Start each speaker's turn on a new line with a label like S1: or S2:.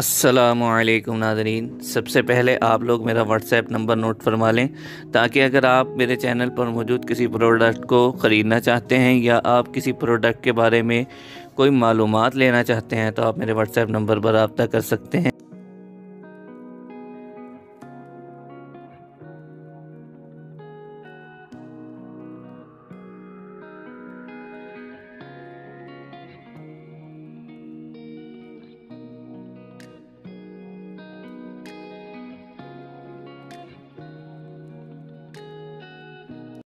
S1: असलकम नाजरीन। सबसे पहले आप लोग मेरा व्हाट्सएप नंबर नोट फरमा लें, ताकि अगर आप मेरे चैनल पर मौजूद किसी प्रोडक्ट को ख़रीदना चाहते हैं या आप किसी प्रोडक्ट के बारे में कोई मालूम लेना चाहते हैं तो आप मेरे व्हाट्सएप नंबर पर रबता कर सकते हैं।